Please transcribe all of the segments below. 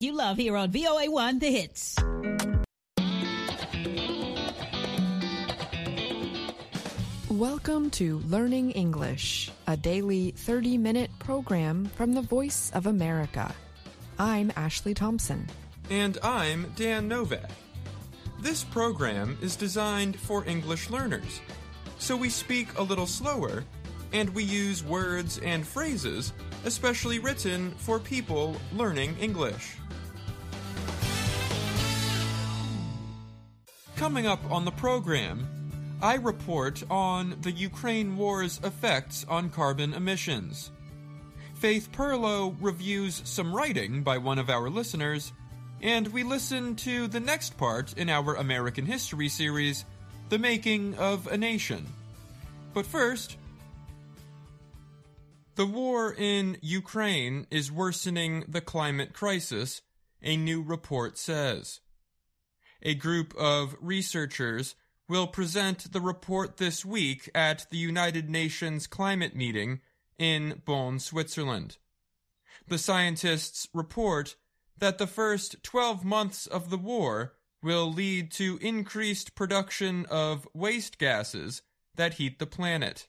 You love here on VOA1 The Hits. Welcome to Learning English, a daily 30 minute program from the Voice of America. I'm Ashley Thompson. And I'm Dan Novak. This program is designed for English learners, so we speak a little slower and we use words and phrases especially written for people learning English. Coming up on the program, I report on the Ukraine war's effects on carbon emissions. Faith Pirlo reviews some writing by one of our listeners, and we listen to the next part in our American history series, The Making of a Nation. But first, the war in Ukraine is worsening the climate crisis, a new report says. A group of researchers will present the report this week at the United Nations climate meeting in Bonn, Switzerland. The scientists report that the first 12 months of the war will lead to increased production of waste gases that heat the planet.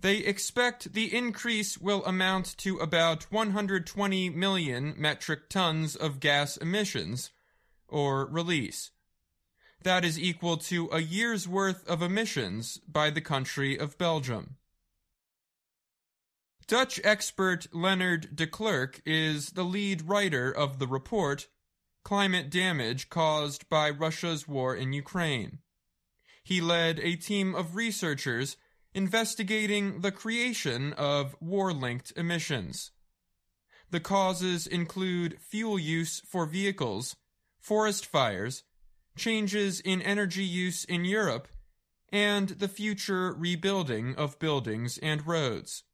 They expect the increase will amount to about 120 million metric tons of gas emissions, or release. That is equal to a year's worth of emissions by the country of Belgium. Dutch expert Lennard de Klerk is the lead writer of the report, Climate Damage Caused by Russia's War in Ukraine. He led a team of researchers investigating the creation of war linked emissions. The causes include fuel use for vehicles, forest fires, changes in energy use in Europe, and the future rebuilding of buildings and roads.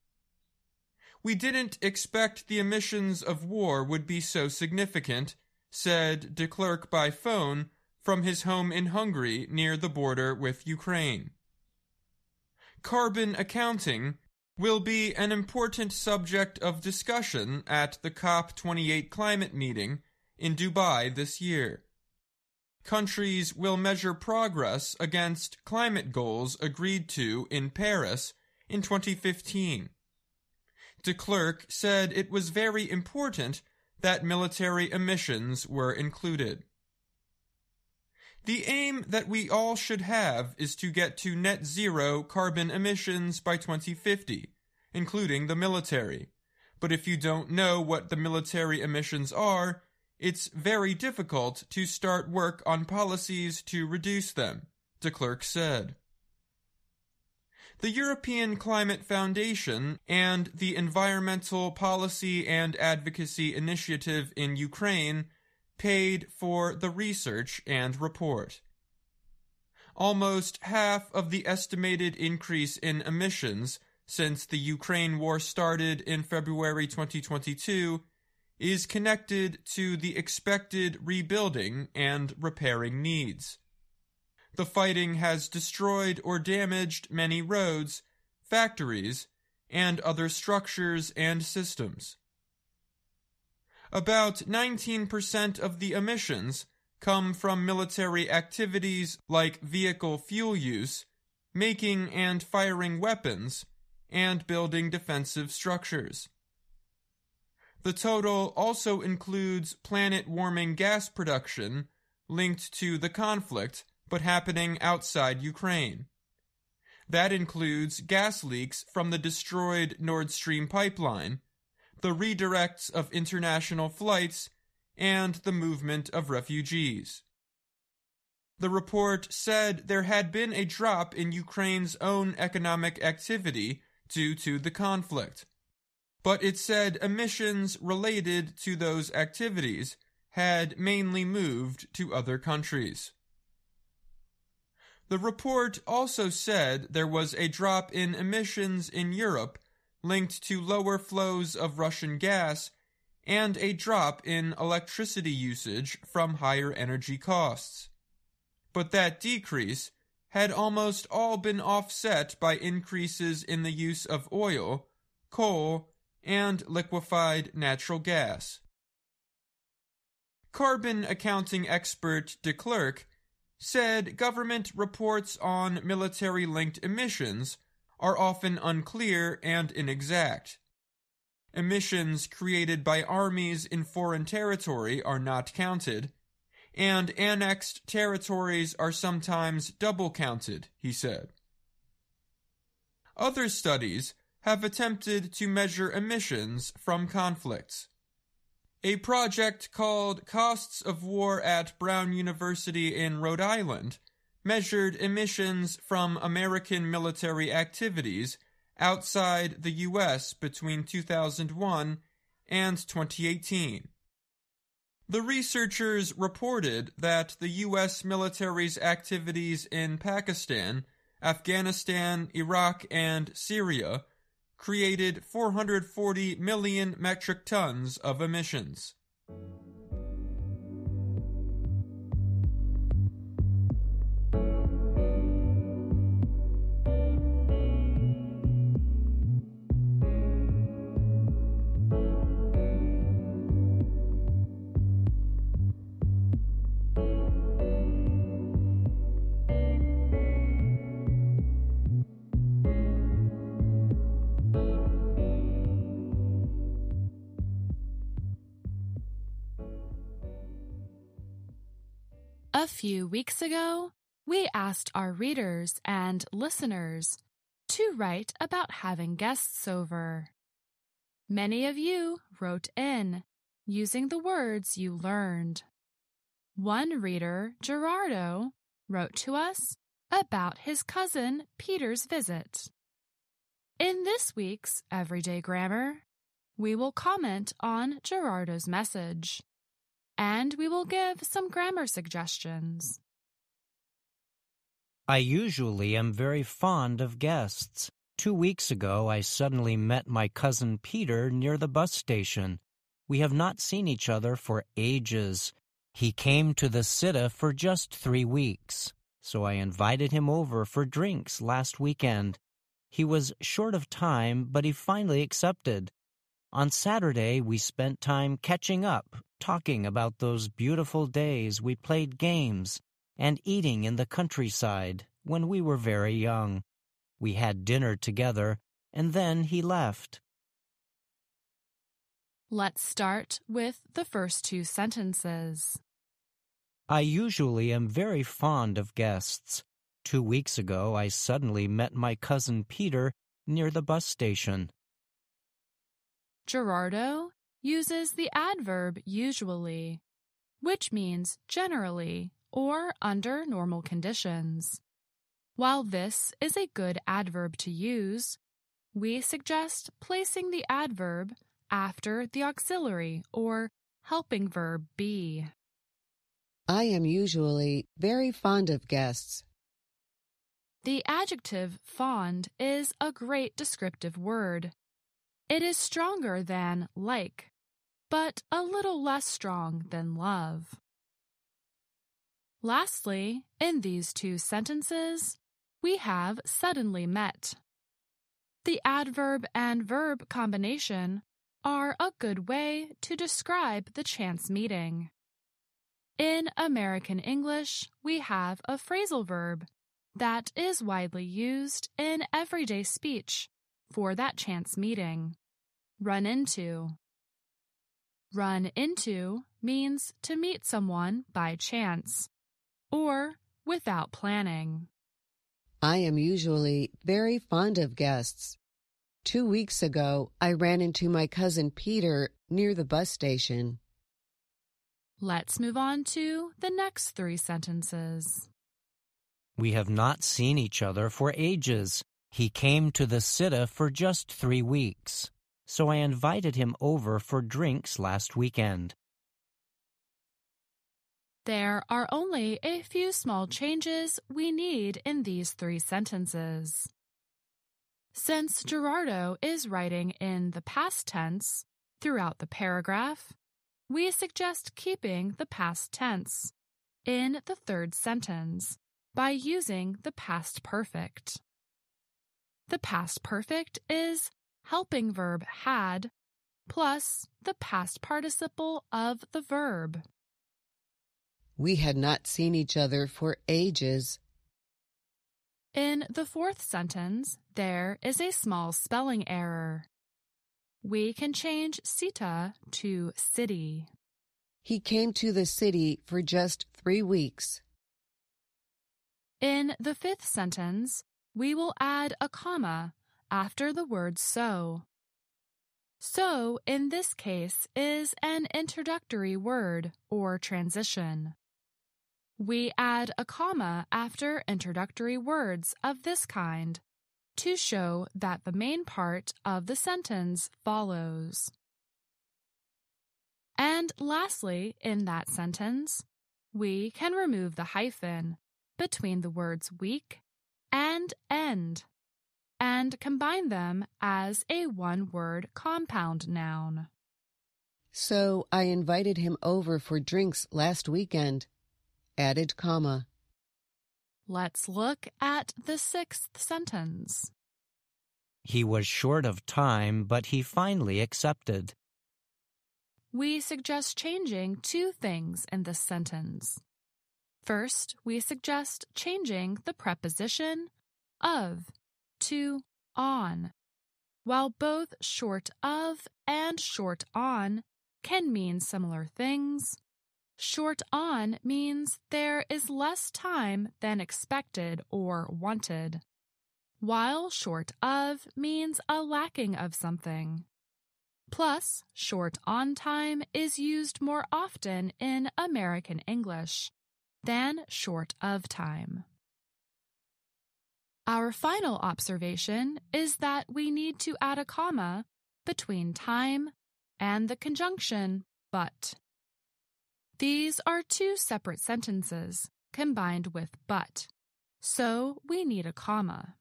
We didn't expect the emissions of war would be so significant, said de Klerk by phone from his home in Hungary near the border with Ukraine. Carbon accounting will be an important subject of discussion at the COP28 climate meeting in Dubai this year countries will measure progress against climate goals agreed to in Paris in 2015. De Klerk said it was very important that military emissions were included. The aim that we all should have is to get to net zero carbon emissions by 2050, including the military. But if you don't know what the military emissions are, it's very difficult to start work on policies to reduce them, de Klerk said. The European Climate Foundation and the Environmental Policy and Advocacy Initiative in Ukraine paid for the research and report. Almost half of the estimated increase in emissions since the Ukraine war started in February 2022 is connected to the expected rebuilding and repairing needs. The fighting has destroyed or damaged many roads, factories, and other structures and systems. About 19% of the emissions come from military activities like vehicle fuel use, making and firing weapons, and building defensive structures. The total also includes planet warming gas production linked to the conflict but happening outside Ukraine. That includes gas leaks from the destroyed Nord Stream pipeline, the redirects of international flights, and the movement of refugees. The report said there had been a drop in Ukraine's own economic activity due to the conflict but it said emissions related to those activities had mainly moved to other countries. The report also said there was a drop in emissions in Europe linked to lower flows of Russian gas and a drop in electricity usage from higher energy costs. But that decrease had almost all been offset by increases in the use of oil, coal, and liquefied natural gas. carbon accounting expert de Klerk said government reports on military linked emissions are often unclear and inexact. Emissions created by armies in foreign territory are not counted, and annexed territories are sometimes double counted, he said. Other studies have attempted to measure emissions from conflicts. A project called Costs of War at Brown University in Rhode Island measured emissions from American military activities outside the U.S. between 2001 and 2018. The researchers reported that the U.S. military's activities in Pakistan, Afghanistan, Iraq, and Syria created 440 million metric tons of emissions. Few weeks ago, we asked our readers and listeners to write about having guests over. Many of you wrote in using the words you learned. One reader, Gerardo, wrote to us about his cousin Peter's visit. In this week's Everyday Grammar, we will comment on Gerardo's message and we will give some grammar suggestions. I usually am very fond of guests. Two weeks ago, I suddenly met my cousin Peter near the bus station. We have not seen each other for ages. He came to the Sitta for just three weeks, so I invited him over for drinks last weekend. He was short of time, but he finally accepted. On Saturday, we spent time catching up, talking about those beautiful days we played games and eating in the countryside when we were very young. We had dinner together, and then he left. Let's start with the first two sentences. I usually am very fond of guests. Two weeks ago, I suddenly met my cousin Peter near the bus station. Gerardo uses the adverb usually, which means generally or under normal conditions. While this is a good adverb to use, we suggest placing the adverb after the auxiliary or helping verb be. I am usually very fond of guests. The adjective fond is a great descriptive word. It is stronger than like, but a little less strong than love. Lastly, in these two sentences, we have suddenly met. The adverb and verb combination are a good way to describe the chance meeting. In American English, we have a phrasal verb that is widely used in everyday speech for that chance meeting. Run into. Run into means to meet someone by chance or without planning. I am usually very fond of guests. Two weeks ago, I ran into my cousin Peter near the bus station. Let's move on to the next three sentences. We have not seen each other for ages. He came to the Sitta for just three weeks, so I invited him over for drinks last weekend. There are only a few small changes we need in these three sentences. Since Gerardo is writing in the past tense throughout the paragraph, we suggest keeping the past tense in the third sentence by using the past perfect. The past perfect is helping verb had plus the past participle of the verb. We had not seen each other for ages. In the fourth sentence, there is a small spelling error. We can change cita to city. He came to the city for just three weeks. In the fifth sentence, we will add a comma after the word so. So, in this case, is an introductory word or transition. We add a comma after introductory words of this kind to show that the main part of the sentence follows. And lastly, in that sentence, we can remove the hyphen between the words week and end and combine them as a one word compound noun. So I invited him over for drinks last weekend. Added comma. Let's look at the sixth sentence. He was short of time, but he finally accepted. We suggest changing two things in this sentence. First, we suggest changing the preposition of to on. While both short of and short on can mean similar things, short on means there is less time than expected or wanted, while short of means a lacking of something. Plus, short on time is used more often in American English than short of time. Our final observation is that we need to add a comma between time and the conjunction but. These are two separate sentences combined with but, so we need a comma.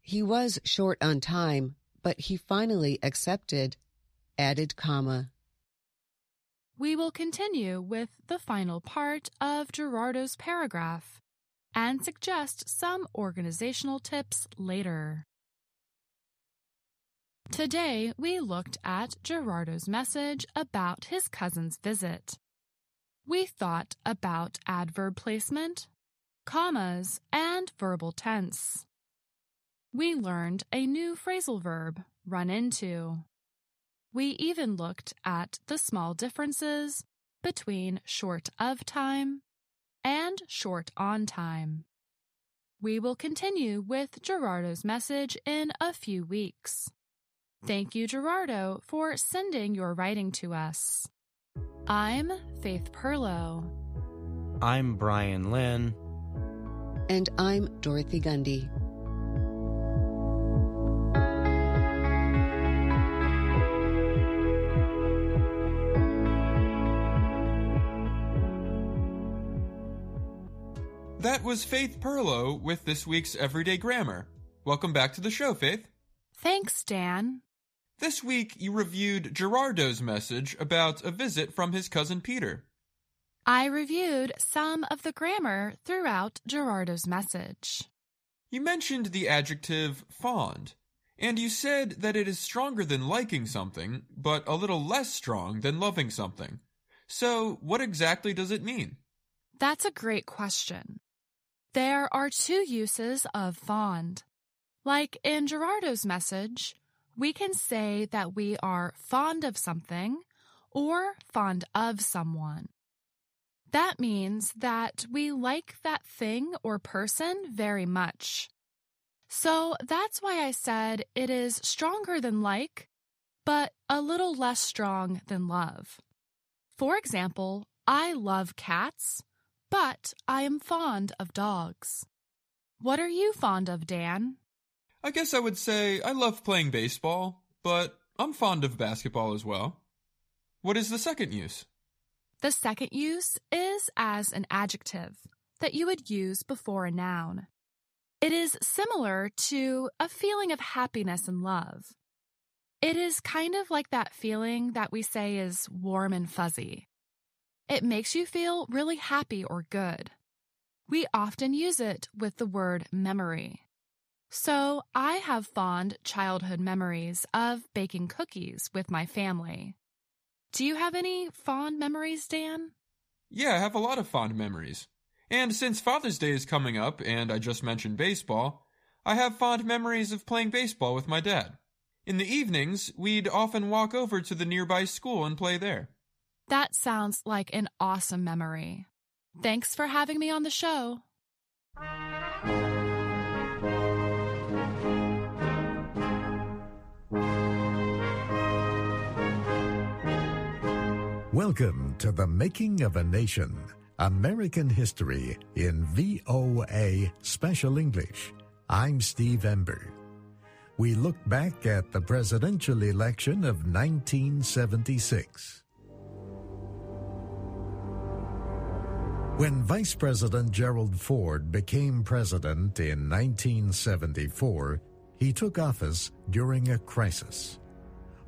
He was short on time, but he finally accepted. Added comma. We will continue with the final part of Gerardo's paragraph and suggest some organizational tips later. Today, we looked at Gerardo's message about his cousin's visit. We thought about adverb placement, commas, and verbal tense. We learned a new phrasal verb, run into. We even looked at the small differences between short of time and short on time. We will continue with Gerardo's message in a few weeks. Thank you, Gerardo, for sending your writing to us. I'm Faith Pirlo. I'm Brian Lynn. And I'm Dorothy Gundy. That was Faith Pirlo with this week's Everyday Grammar. Welcome back to the show, Faith. Thanks, Dan. This week you reviewed Gerardo's message about a visit from his cousin Peter. I reviewed some of the grammar throughout Gerardo's message. You mentioned the adjective fond, and you said that it is stronger than liking something, but a little less strong than loving something. So, what exactly does it mean? That's a great question. There are two uses of fond. Like in Gerardo's message, we can say that we are fond of something or fond of someone. That means that we like that thing or person very much. So that's why I said it is stronger than like, but a little less strong than love. For example, I love cats but I am fond of dogs. What are you fond of, Dan? I guess I would say I love playing baseball, but I'm fond of basketball as well. What is the second use? The second use is as an adjective that you would use before a noun. It is similar to a feeling of happiness and love. It is kind of like that feeling that we say is warm and fuzzy. It makes you feel really happy or good. We often use it with the word memory. So I have fond childhood memories of baking cookies with my family. Do you have any fond memories, Dan? Yeah, I have a lot of fond memories. And since Father's Day is coming up, and I just mentioned baseball, I have fond memories of playing baseball with my dad. In the evenings, we'd often walk over to the nearby school and play there. That sounds like an awesome memory. Thanks for having me on the show. Welcome to the Making of a Nation American History in VOA Special English. I'm Steve Ember. We look back at the presidential election of 1976. When Vice President Gerald Ford became president in 1974, he took office during a crisis.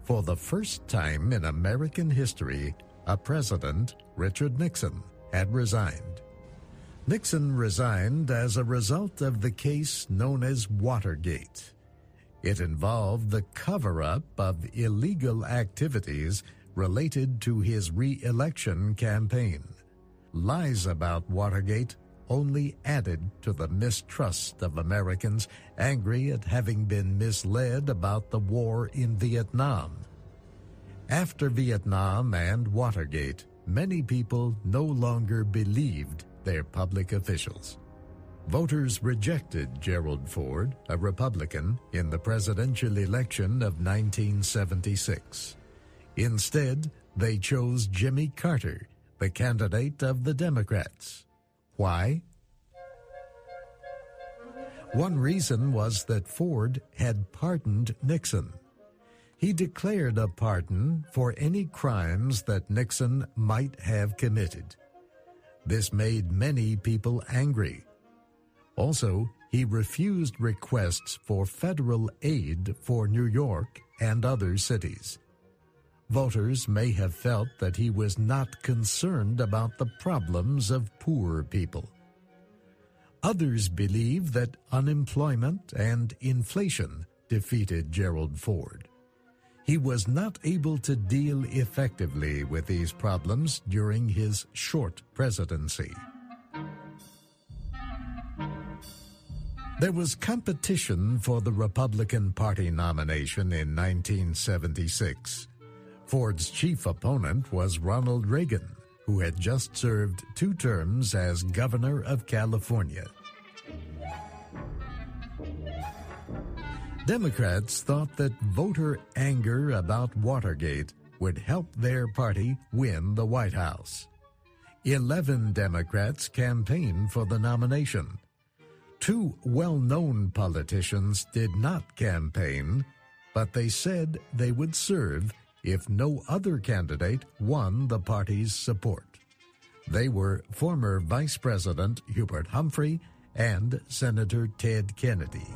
For the first time in American history, a president, Richard Nixon, had resigned. Nixon resigned as a result of the case known as Watergate. It involved the cover up of illegal activities related to his re election campaign. Lies about Watergate only added to the mistrust of Americans angry at having been misled about the war in Vietnam. After Vietnam and Watergate, many people no longer believed their public officials. Voters rejected Gerald Ford, a Republican, in the presidential election of 1976. Instead, they chose Jimmy Carter, the candidate of the Democrats. Why? One reason was that Ford had pardoned Nixon. He declared a pardon for any crimes that Nixon might have committed. This made many people angry. Also, he refused requests for federal aid for New York and other cities. Voters may have felt that he was not concerned about the problems of poor people. Others believe that unemployment and inflation defeated Gerald Ford. He was not able to deal effectively with these problems during his short presidency. There was competition for the Republican Party nomination in 1976. Ford's chief opponent was Ronald Reagan, who had just served two terms as governor of California. Democrats thought that voter anger about Watergate would help their party win the White House. Eleven Democrats campaigned for the nomination. Two well known politicians did not campaign, but they said they would serve if no other candidate won the party's support. They were former Vice President Hubert Humphrey and Senator Ted Kennedy.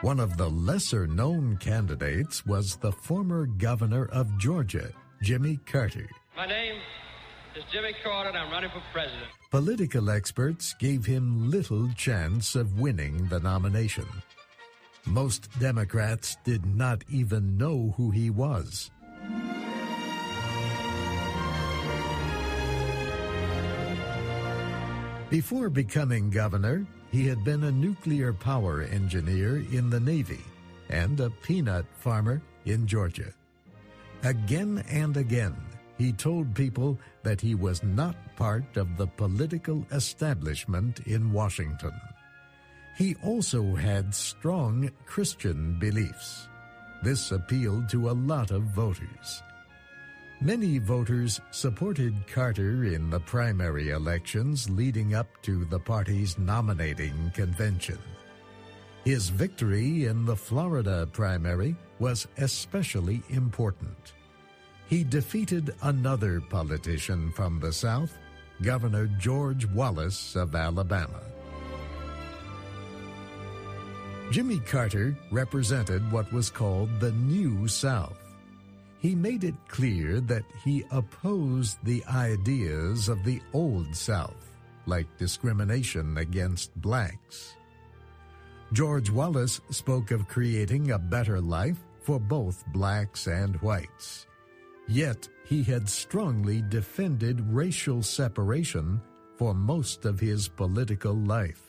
One of the lesser known candidates was the former governor of Georgia, Jimmy Carter. My name is Jimmy Carter, and I'm running for president. Political experts gave him little chance of winning the nomination. Most Democrats did not even know who he was. Before becoming governor, he had been a nuclear power engineer in the Navy and a peanut farmer in Georgia. Again and again, he told people that he was not part of the political establishment in Washington. He also had strong Christian beliefs. This appealed to a lot of voters. Many voters supported Carter in the primary elections leading up to the party's nominating convention. His victory in the Florida primary was especially important. He defeated another politician from the South, Governor George Wallace of Alabama. Jimmy Carter represented what was called the New South he made it clear that he opposed the ideas of the Old South, like discrimination against blacks. George Wallace spoke of creating a better life for both blacks and whites. Yet he had strongly defended racial separation for most of his political life.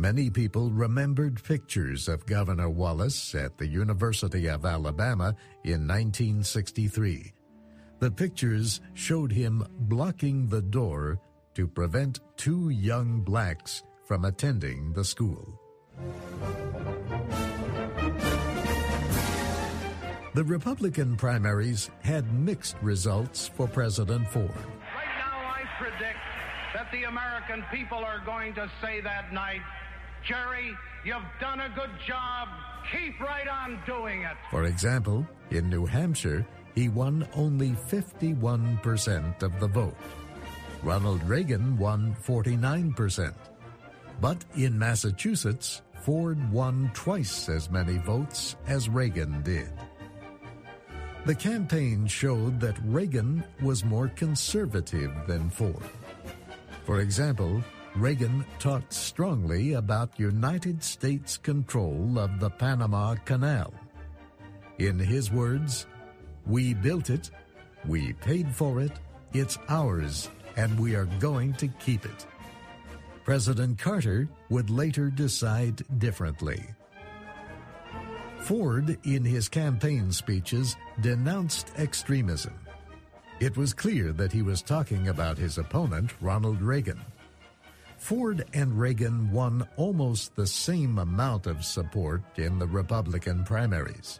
Many people remembered pictures of Governor Wallace at the University of Alabama in 1963. The pictures showed him blocking the door to prevent two young blacks from attending the school. The Republican primaries had mixed results for President Ford. Right now, I predict that the American people are going to say that night, Jerry, you've done a good job. Keep right on doing it. For example, in New Hampshire, he won only 51% of the vote. Ronald Reagan won 49%. But in Massachusetts, Ford won twice as many votes as Reagan did. The campaign showed that Reagan was more conservative than Ford. For example, Reagan talked strongly about United States control of the Panama Canal. In his words, we built it, we paid for it, it's ours, and we are going to keep it. President Carter would later decide differently. Ford, in his campaign speeches, denounced extremism. It was clear that he was talking about his opponent, Ronald Reagan. Ford and Reagan won almost the same amount of support in the Republican primaries.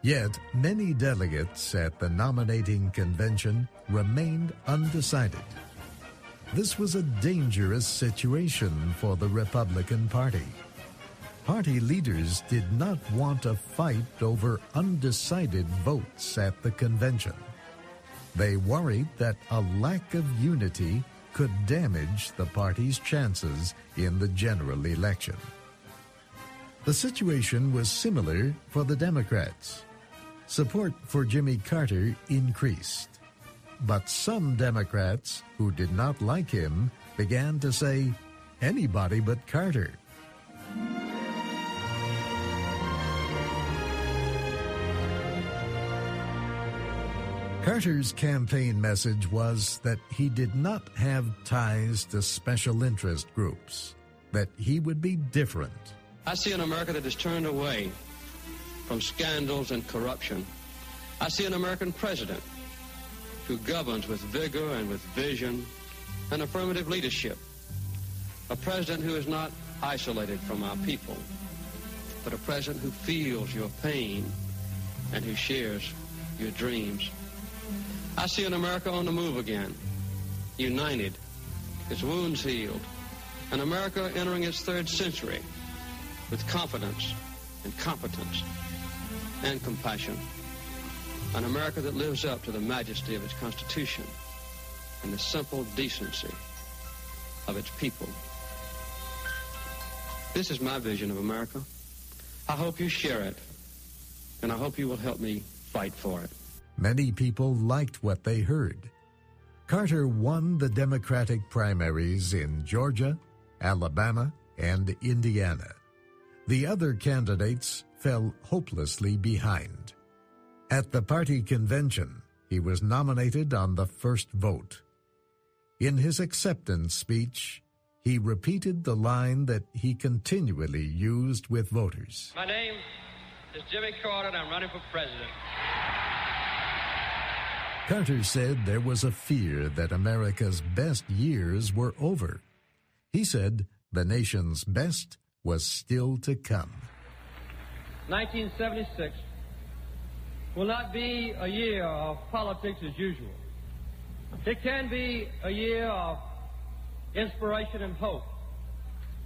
Yet, many delegates at the nominating convention remained undecided. This was a dangerous situation for the Republican Party. Party leaders did not want a fight over undecided votes at the convention. They worried that a lack of unity could damage the party's chances in the general election. The situation was similar for the Democrats. Support for Jimmy Carter increased. But some Democrats who did not like him began to say, anybody but Carter. Carter's campaign message was that he did not have ties to special interest groups, that he would be different. I see an America that is turned away from scandals and corruption. I see an American president who governs with vigor and with vision and affirmative leadership. A president who is not isolated from our people, but a president who feels your pain and who shares your dreams. I see an America on the move again, united, its wounds healed, an America entering its third century with confidence and competence and compassion. An America that lives up to the majesty of its Constitution and the simple decency of its people. This is my vision of America. I hope you share it, and I hope you will help me fight for it. Many people liked what they heard. Carter won the Democratic primaries in Georgia, Alabama, and Indiana. The other candidates fell hopelessly behind. At the party convention, he was nominated on the first vote. In his acceptance speech, he repeated the line that he continually used with voters. My name is Jimmy Carter, and I'm running for president. Carter said there was a fear that America's best years were over. He said the nation's best was still to come. 1976 will not be a year of politics as usual. It can be a year of inspiration and hope.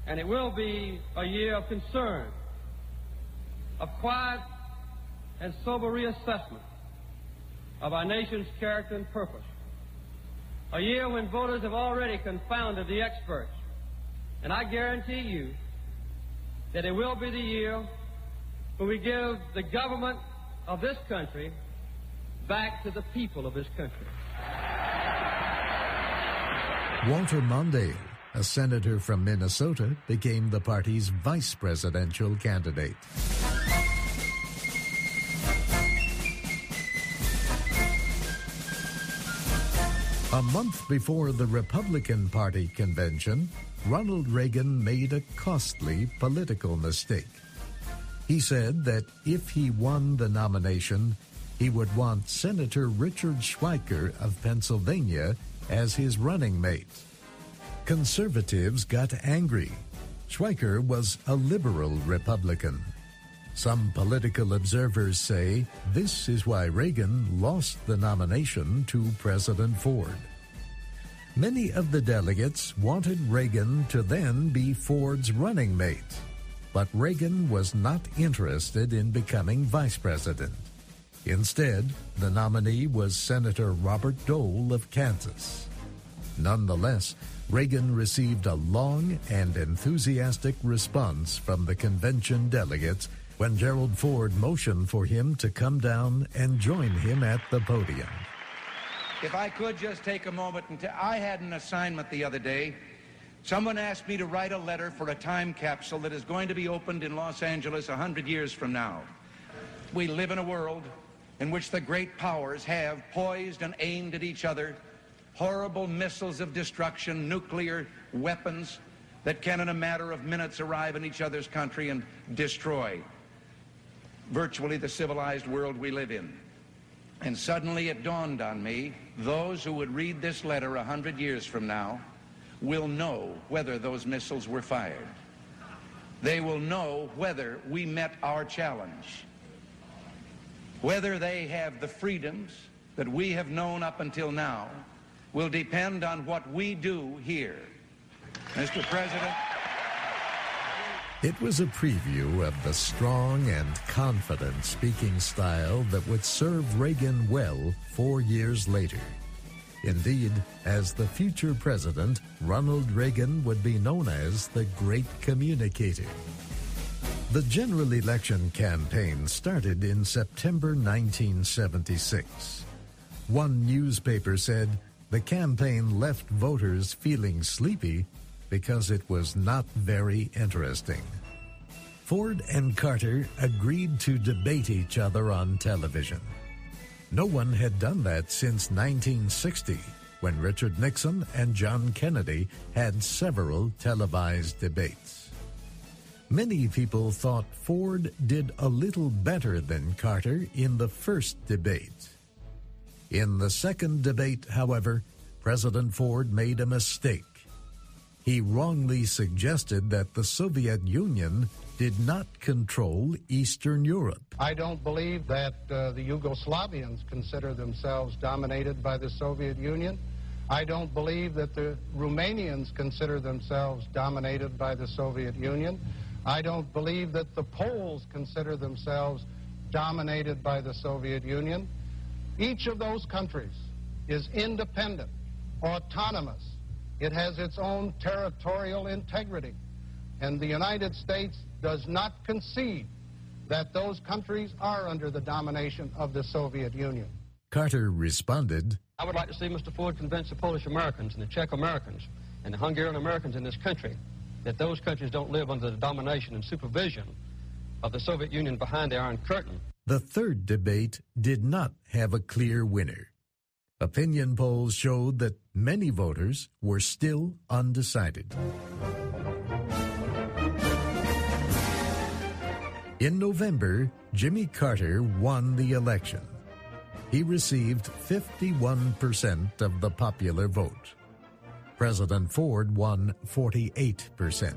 And it will be a year of concern, of quiet and sober reassessment of our nation's character and purpose. A year when voters have already confounded the experts. And I guarantee you that it will be the year when we give the government of this country back to the people of this country. Walter Mondale, a senator from Minnesota, became the party's vice presidential candidate. A month before the Republican Party convention, Ronald Reagan made a costly political mistake. He said that if he won the nomination, he would want Senator Richard Schweiker of Pennsylvania as his running mate. Conservatives got angry. Schweiker was a liberal Republican. Some political observers say this is why Reagan lost the nomination to President Ford. Many of the delegates wanted Reagan to then be Ford's running mate, but Reagan was not interested in becoming vice president. Instead, the nominee was Senator Robert Dole of Kansas. Nonetheless, Reagan received a long and enthusiastic response from the convention delegates when Gerald Ford motioned for him to come down and join him at the podium. If I could just take a moment and t- I had an assignment the other day. Someone asked me to write a letter for a time capsule that is going to be opened in Los Angeles a hundred years from now. We live in a world in which the great powers have poised and aimed at each other horrible missiles of destruction, nuclear weapons that can in a matter of minutes arrive in each other's country and destroy virtually the civilized world we live in. And suddenly it dawned on me, those who would read this letter a hundred years from now will know whether those missiles were fired. They will know whether we met our challenge, whether they have the freedoms that we have known up until now will depend on what we do here. Mr. President, It was a preview of the strong and confident speaking style that would serve Reagan well four years later. Indeed, as the future president, Ronald Reagan would be known as the Great Communicator. The general election campaign started in September 1976. One newspaper said the campaign left voters feeling sleepy because it was not very interesting. Ford and Carter agreed to debate each other on television. No one had done that since 1960, when Richard Nixon and John Kennedy had several televised debates. Many people thought Ford did a little better than Carter in the first debate. In the second debate, however, President Ford made a mistake. He wrongly suggested that the Soviet Union did not control Eastern Europe. I don't believe that uh, the Yugoslavians consider themselves dominated by the Soviet Union. I don't believe that the Romanians consider themselves dominated by the Soviet Union. I don't believe that the Poles consider themselves dominated by the Soviet Union. Each of those countries is independent, autonomous. It has its own territorial integrity. And the United States does not concede that those countries are under the domination of the Soviet Union. Carter responded, I would like to see Mr. Ford convince the Polish Americans and the Czech Americans and the Hungarian Americans in this country that those countries don't live under the domination and supervision of the Soviet Union behind the Iron Curtain. The third debate did not have a clear winner. Opinion polls showed that many voters were still undecided. In November, Jimmy Carter won the election. He received 51% of the popular vote. President Ford won 48%.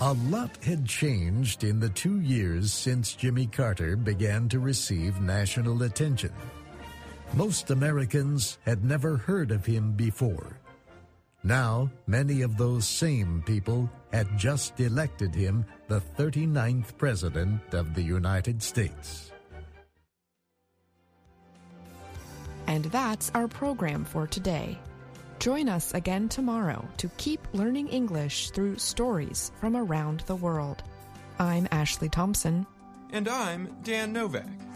A lot had changed in the two years since Jimmy Carter began to receive national attention. Most Americans had never heard of him before. Now, many of those same people had just elected him the 39th President of the United States. And that's our program for today. Join us again tomorrow to keep learning English through stories from around the world. I'm Ashley Thompson. And I'm Dan Novak.